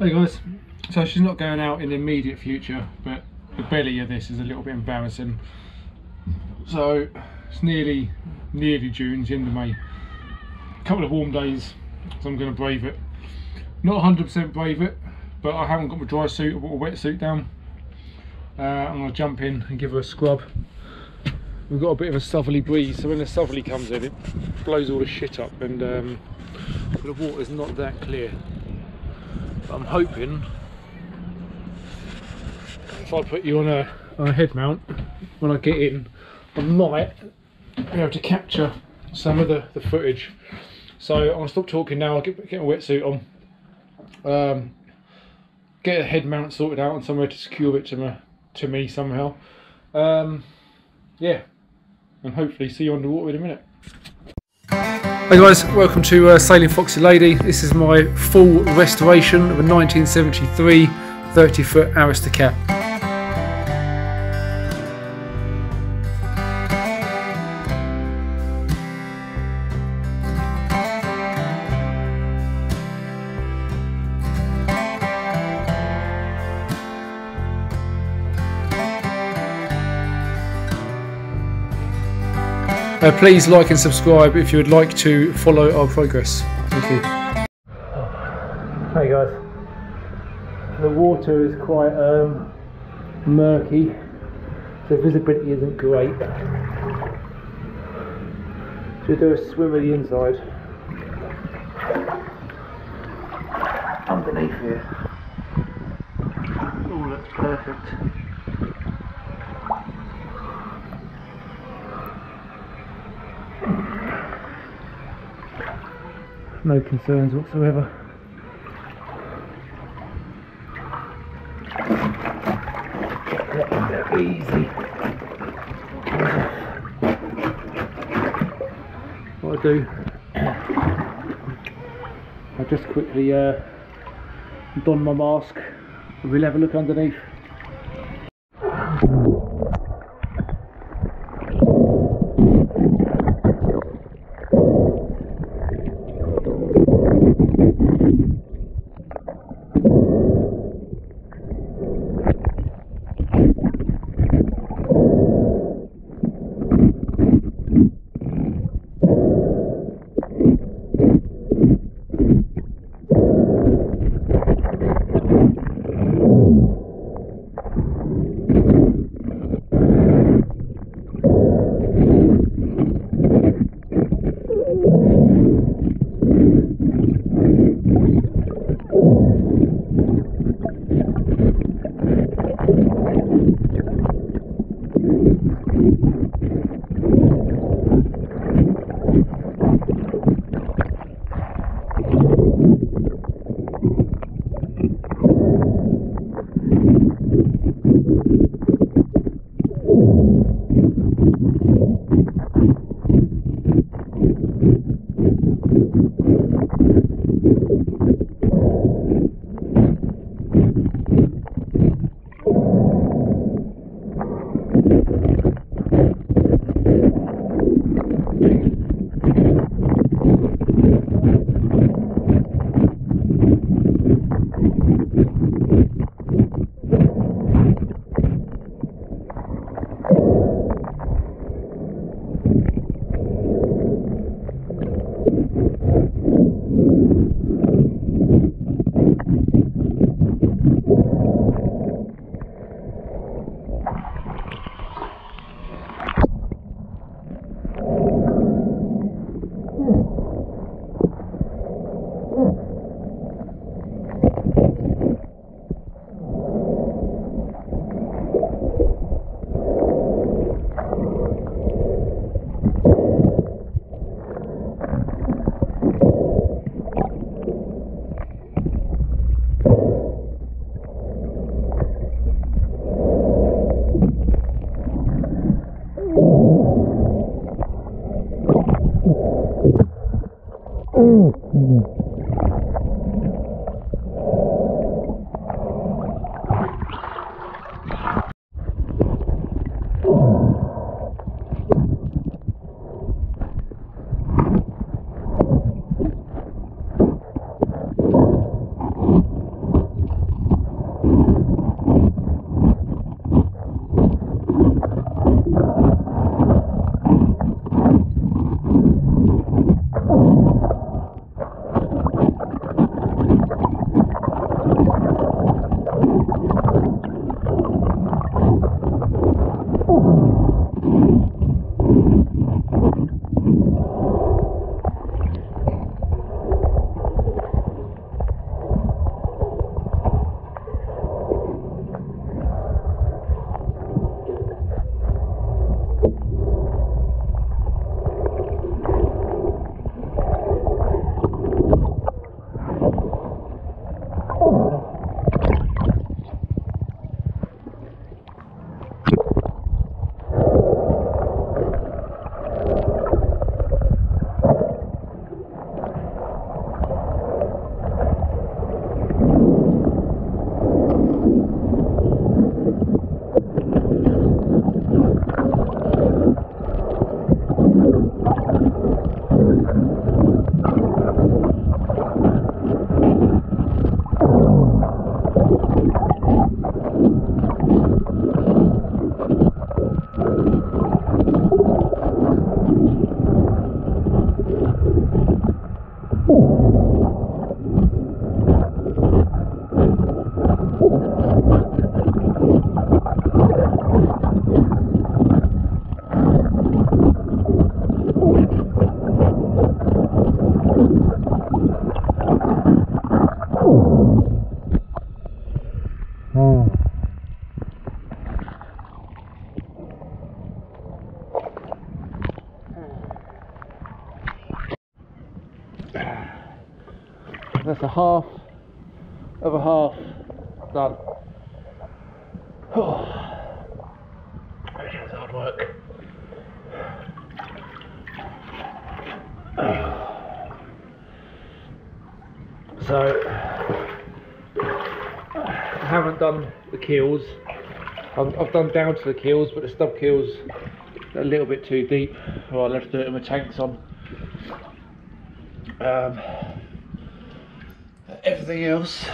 Hey guys, so she's not going out in the immediate future, but the belly of this is a little bit embarrassing. So it's nearly, nearly June, it's end of May. A couple of warm days, so I'm going to brave it. Not 100% brave it, but I haven't got my dry suit, got a wetsuit down. Uh, I'm going to jump in and give her a scrub. We've got a bit of a southerly breeze, so when the southerly comes in, it blows all the shit up, and um, the water's not that clear. But I'm hoping if I put you on a, on a head mount when I get in, I might be able to capture some of the, the footage. So I'm gonna stop talking now. I'll get, get a wetsuit on. Um, get a head mount sorted out and somewhere to secure it to me, to me somehow. Um, yeah, and hopefully see you underwater in a minute. Hey guys, welcome to uh, Sailing Foxy Lady. This is my full restoration of a 1973 30 foot Aristocat. Uh, please like and subscribe if you would like to follow our progress. Thank you. Hey guys, the water is quite um, murky, so visibility isn't great. Should do a swim of the inside. Underneath here. All looks perfect. No concerns whatsoever. Easy. What I do, I just quickly uh, don my mask. We'll have a look underneath. So, I haven't done the keels. I've, done down to the keels, but the stub keels a little bit too deep. Well, to do it with my tanks on. Um, everything else,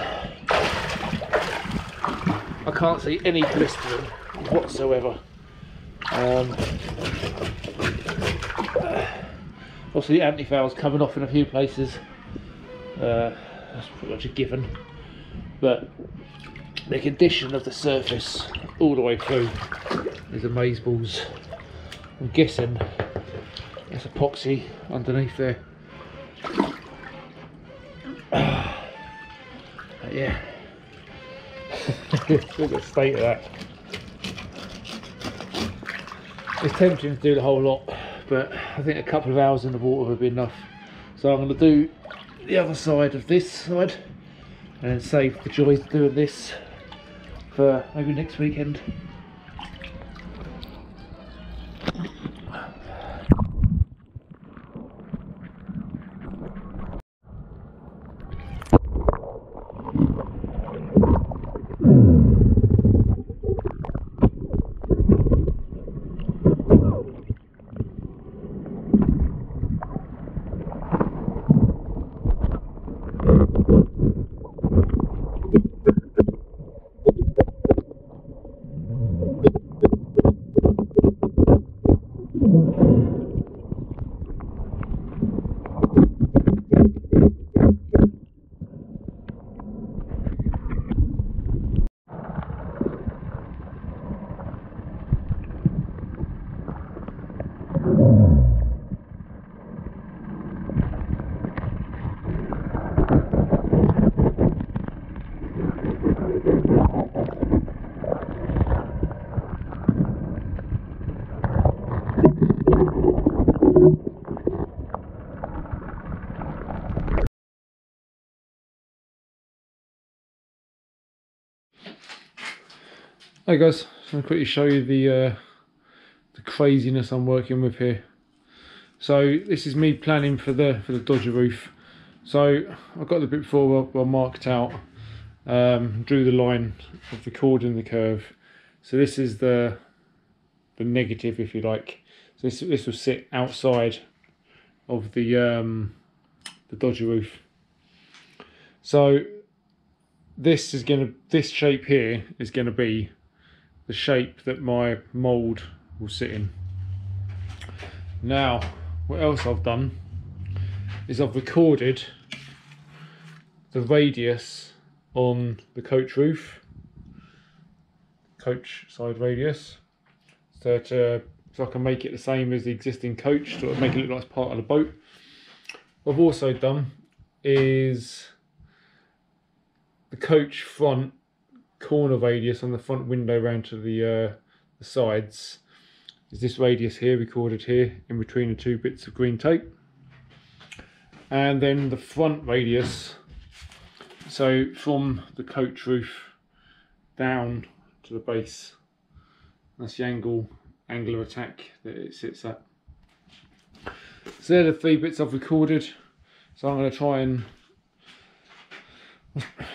I can't see any blistering whatsoever. Um, obviously, anti-foul's coming off in a few places. Uh, that's pretty much a given. But the condition of the surface all the way through is amazeballs. I'm guessing there's epoxy underneath there. Yeah. Look at the state of that. It's tempting to do the whole lot, but I think a couple of hours in the water would be enough. So I'm going to do the other side of this side and save the joys of doing this for maybe next weekend. Hey guys, I'm going to quickly show you the uh, the craziness I'm working with here. So this is me planning for the for the Dodger roof. So I've got the bit before well marked out, um, drew the line of and the curve. So this is the the negative, if you like. So this this will sit outside of the um, the Dodger roof. So this is to this shape here is going to be the shape that my mould will sit in. Now, what else I've done is I've recorded the radius on the coach roof, coach side radius, so, to, so I can make it the same as the existing coach, to make it look like it's part of the boat. What I've also done is the coach front corner radius on the front window round to the, uh, the sides. Is this radius here recorded here in between the two bits of green tape. And then the front radius. So from the coach roof down to the base. That's the angle of attack that it sits at. So they're the three bits I've recorded. So I'm going to try and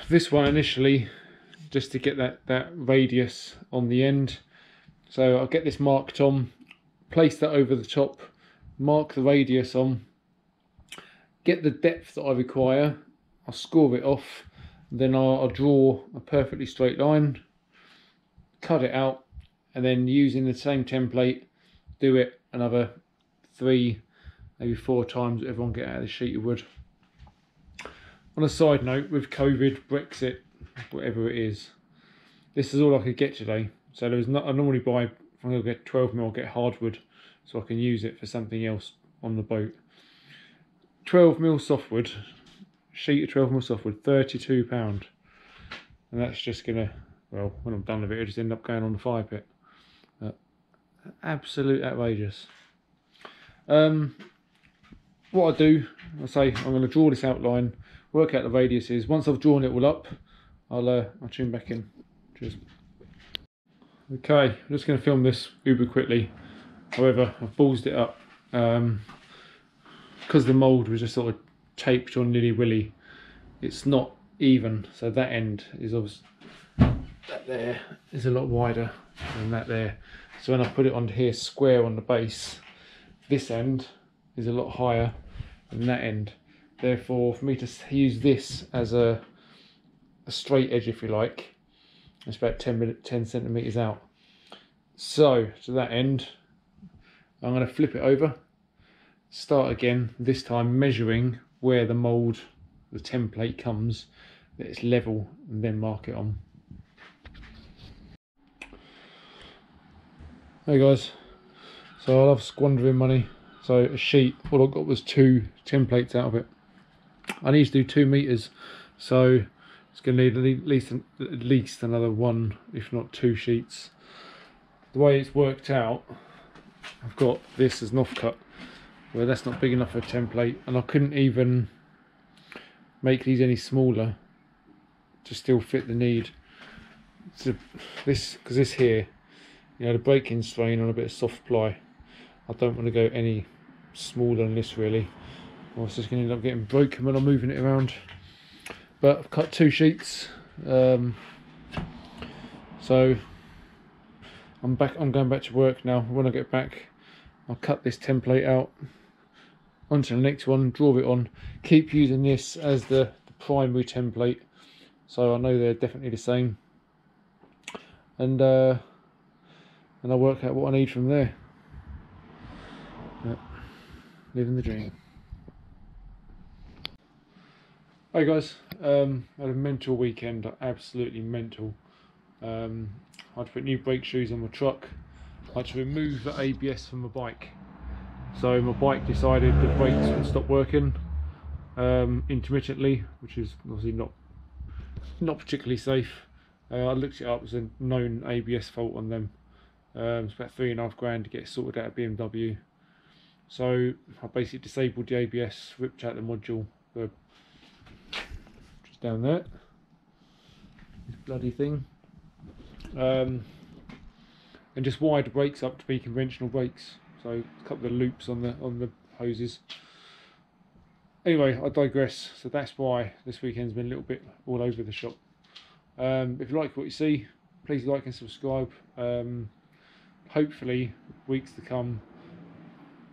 this one initially just to get that, that radius on the end. So I'll get this marked on, place that over the top, mark the radius on, get the depth that I require, I'll score it off, then I'll, I'll draw a perfectly straight line, cut it out, and then using the same template, do it another three, maybe four times, everyone get out of the sheet of wood. On a side note, with COVID, Brexit, whatever it is. This is all I could get today. So there's not. I normally buy. I'm gonna get 12 mil, I'll get hardwood, so I can use it for something else on the boat. 12 mil softwood, sheet of 12 mil softwood, 32 pound, and that's just gonna. Well, when I'm done with it, it'll just end up going on the fire pit. Uh, absolute outrageous. Um, what I do, I say I'm going to draw this outline work out the radiuses. Once I've drawn it all up, I'll uh, I'll tune back in. Cheers. Okay, I'm just going to film this uber quickly. However, I've ballsed it up um, because the mould was just sort of taped on nilly willy. It's not even, so that end is obviously that there is a lot wider than that there. So when I put it on here square on the base, this end is a lot higher than that end. Therefore, for me to use this as a, a straight edge, if you like, it's about 10, minute, 10 centimetres out. So, to that end, I'm going to flip it over, start again, this time measuring where the mould, the template comes, that it's level, and then mark it on. Hey guys, so I love squandering money. So a sheet, all I got was two templates out of it. I need to do two meters, so it's going to need at least at least another one, if not two sheets. The way it's worked out, I've got this as an offcut, where that's not big enough for a template, and I couldn't even make these any smaller to still fit the need. So this, because this here you know the breaking strain on a bit of soft ply I don't want to go any smaller than this really or it's just going to end up getting broken when I'm moving it around but I've cut two sheets um, so I'm back I'm going back to work now when I get back I'll cut this template out onto the next one draw it on keep using this as the, the primary template so I know they're definitely the same and uh, and I'll work out what I need from there. Yep. Living the dream. Hi guys, um, had a mental weekend, absolutely mental. Um, I had to put new brake shoes on my truck. I had to remove the ABS from my bike. So my bike decided the brakes would stop working um, intermittently, which is obviously not not particularly safe. Uh, I looked it up, it was a known ABS fault on them. Um, it's about three and a half grand to get sorted out at BMW. So I basically disabled the ABS, ripped out the module, the, down there. This bloody thing. Um, and just wired brakes up to be conventional brakes. So a couple of loops on the on the hoses. Anyway, I digress. So that's why this weekend's been a little bit all over the shop. Um, if you like what you see, please like and subscribe. Um, hopefully, weeks to come,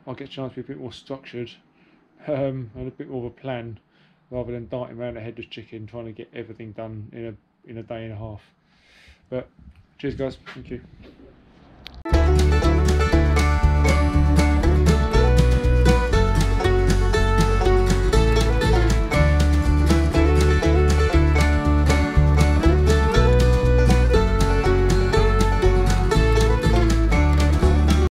I'll get a chance to be a bit more structured um, and a bit more of a plan rather than darting around a headless chicken trying to get everything done in a in a day and a half. But cheers, guys. Thank you.